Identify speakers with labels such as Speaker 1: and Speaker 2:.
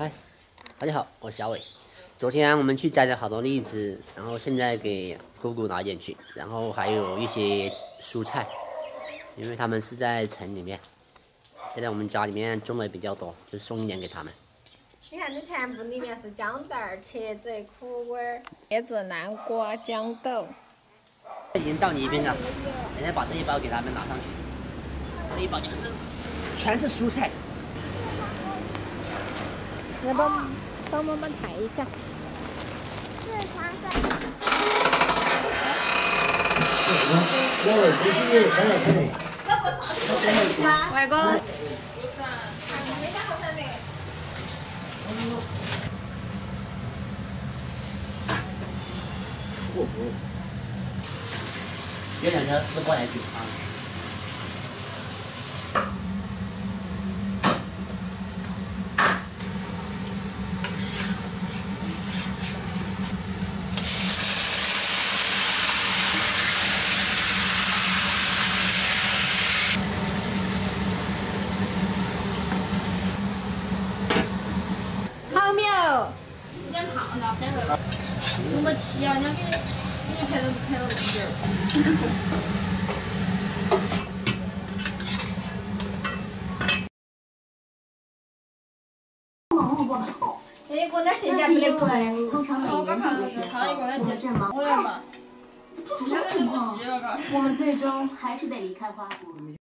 Speaker 1: 嗨，大家好，我是小伟。昨天我们去摘了好多栗子，然后现在给姑姑拿一点去，然后还有一些蔬菜，因为他们是在城里面。现在我们家里面种的比较多，就送一点给他们。
Speaker 2: 你看，这全部里面是豇豆儿、茄子、苦瓜、椰子、南瓜、豇豆。
Speaker 1: 已经到你一边了，现在把这一包给他们拿上去。这一包就是全是蔬菜。
Speaker 2: 来帮帮妈妈抬一下。外公。
Speaker 1: 有两条是过来
Speaker 2: 有？
Speaker 3: 两胖的，两个。我们吃啊，两给你，给你拍到拍到这儿。
Speaker 2: 哎，过点线下不得贵。
Speaker 4: 通常每年这个时候，我们正忙。
Speaker 3: 我来吧。
Speaker 4: 出什么情况？我们最终还是得离开花谷。